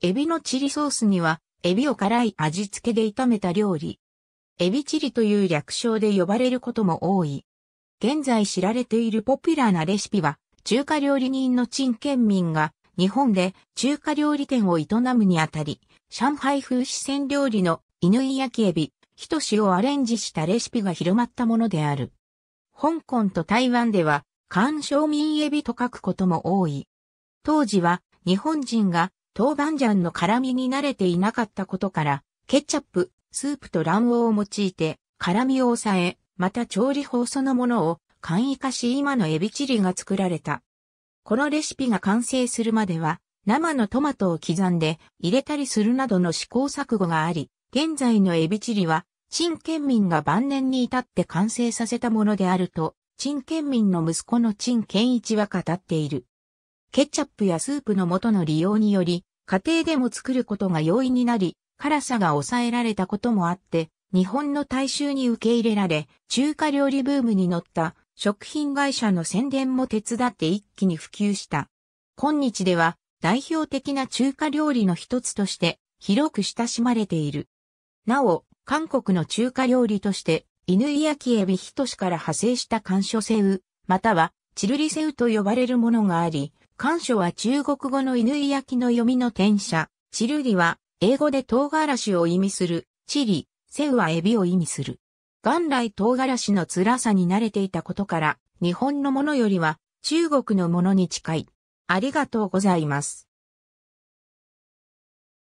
エビのチリソースには、エビを辛い味付けで炒めた料理。エビチリという略称で呼ばれることも多い。現在知られているポピュラーなレシピは、中華料理人の陳建民が日本で中華料理店を営むにあたり、上海風四川料理の犬焼きエビ、ひとしをアレンジしたレシピが広まったものである。香港と台湾では、干渉民エビと書くことも多い。当時は日本人が豆板醤の辛みに慣れていなかったことから、ケチャップ、スープと卵黄を用いて辛みを抑え、また調理法そのものを簡易化し今のエビチリが作られた。このレシピが完成するまでは、生のトマトを刻んで入れたりするなどの試行錯誤があり、現在のエビチリは、陳建民が晩年に至って完成させたものであると、陳建民の息子の陳建一は語っている。ケチャップやスープの素の利用により、家庭でも作ることが容易になり、辛さが抑えられたこともあって、日本の大衆に受け入れられ、中華料理ブームに乗った食品会社の宣伝も手伝って一気に普及した。今日では代表的な中華料理の一つとして広く親しまれている。なお、韓国の中華料理として、犬焼きエビひとしから派生した干渉セウ、またはチルリセウと呼ばれるものがあり、干渉は中国語の犬焼きの読みの転写、チルリは英語で唐辛子を意味する、チリ、セウはエビを意味する。元来唐辛子の辛さに慣れていたことから、日本のものよりは中国のものに近い。ありがとうございます。